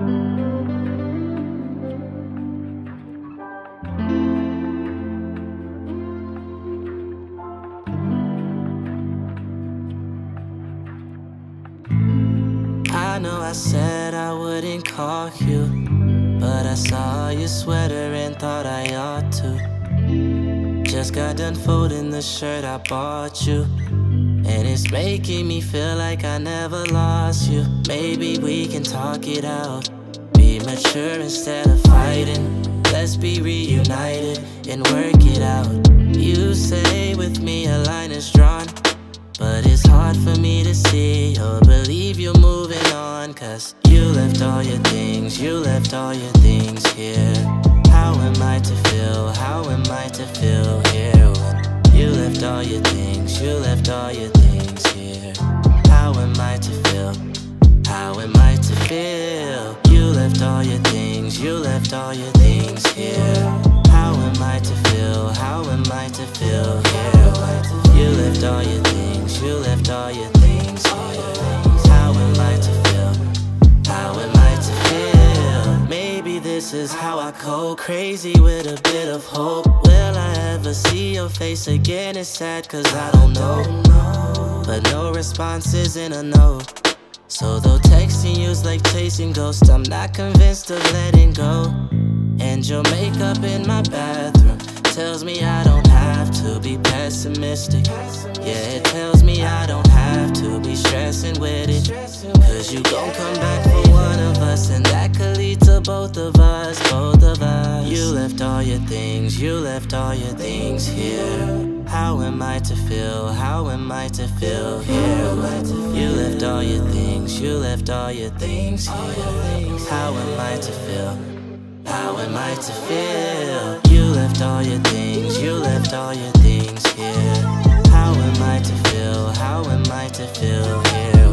I know I said I wouldn't call you, but I saw your sweater and thought I ought to. Just got done folding the shirt I bought you, and it's making me feel like I never lost you. Maybe we can talk it out, be mature instead of fighting. Let's be reunited and work it out. You say with me a line is drawn. But it's hard for me to see or believe you're moving on. Cause you left all your things, you left all your things here. How am I to feel? How am I to feel here when you left all your things, you left all your things here? How am I to feel? How am I to feel? You left all your things, you left all your things here. How am I to feel? How am I to feel here you left all your things, you left all your things here? How am I to feel? How am I to feel? Maybe this is how I go crazy with a bit of hope. Ever see your face again? It's sad cause I don't know. But no response isn't a no. So though texting you's like chasing ghosts, I'm not convinced of letting go. And your makeup in my bathroom tells me I don't have to be pessimistic. Yeah, it tells me I don't have to be stressing with it. Cause you gon' come back for one of us, and that could lead to both of us, both of us. You left all your things, you left all your things here. How am I to feel? How am I to feel here? You left all your things, you left all your things here. How am I to feel? How am I to feel? You left all your things, you left all your things here. How am I to feel? How am I to feel here?